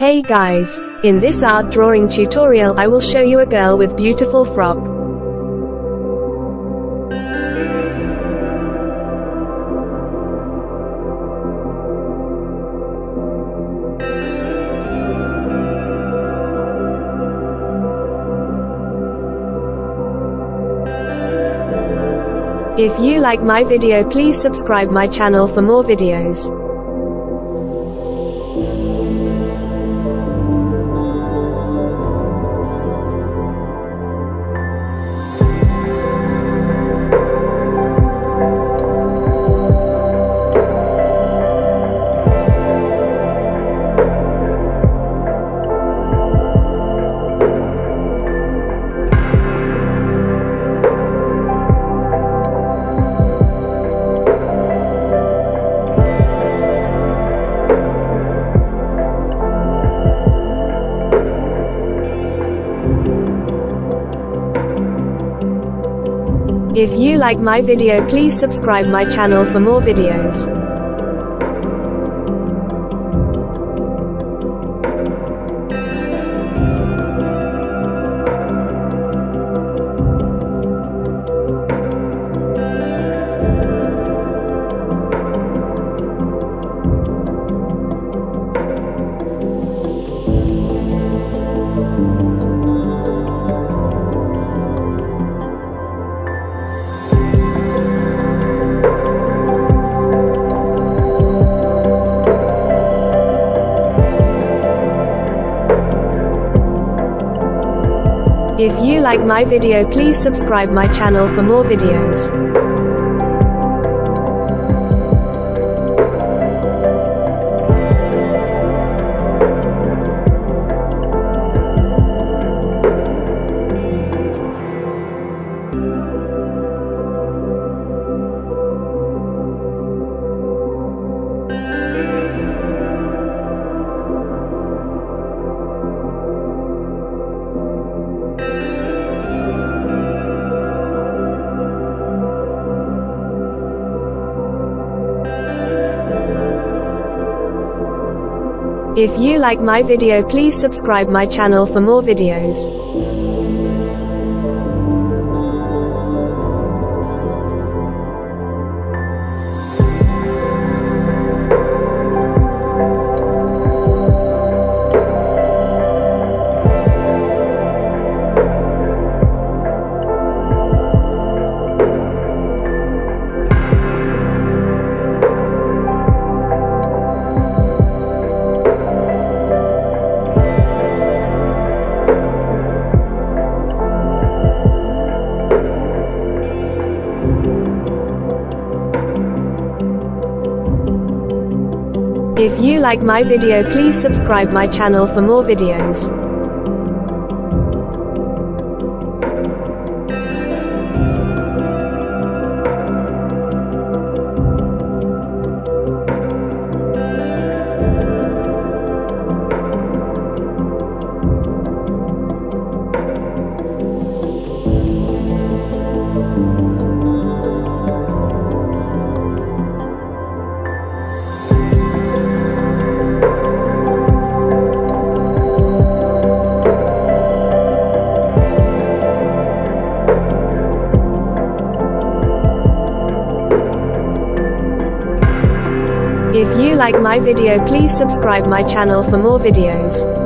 Hey guys! In this art drawing tutorial I will show you a girl with beautiful frock. If you like my video please subscribe my channel for more videos. If you like my video please subscribe my channel for more videos. Like my video please subscribe my channel for more videos. If you like my video please subscribe my channel for more videos. If you like my video please subscribe my channel for more videos. If you like my video please subscribe my channel for more videos.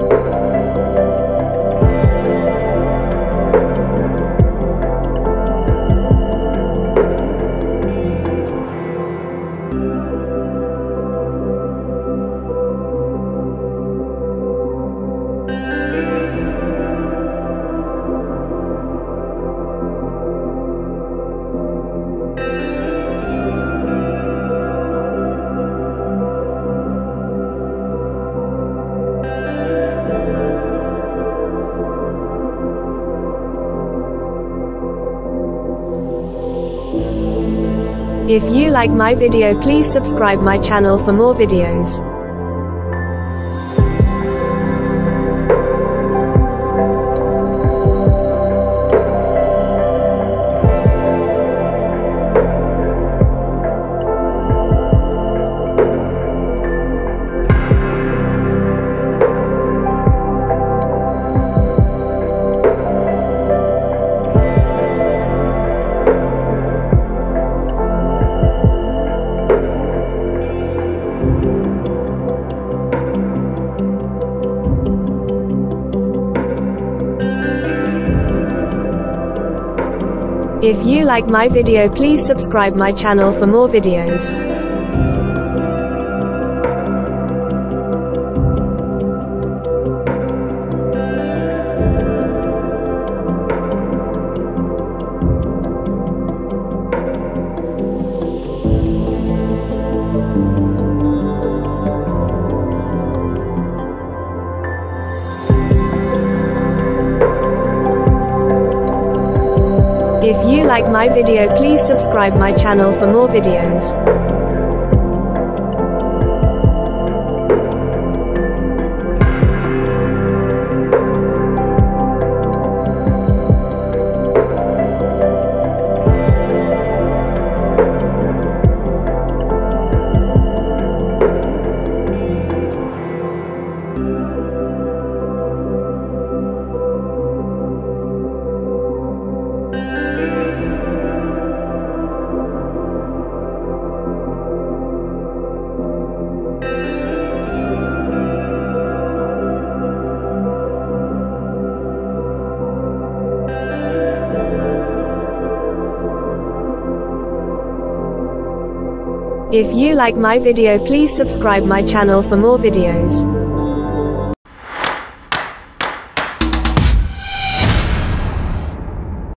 If you like my video please subscribe my channel for more videos. If you like my video please subscribe my channel for more videos. If you like my video please subscribe my channel for more videos. If you like my video please subscribe my channel for more videos.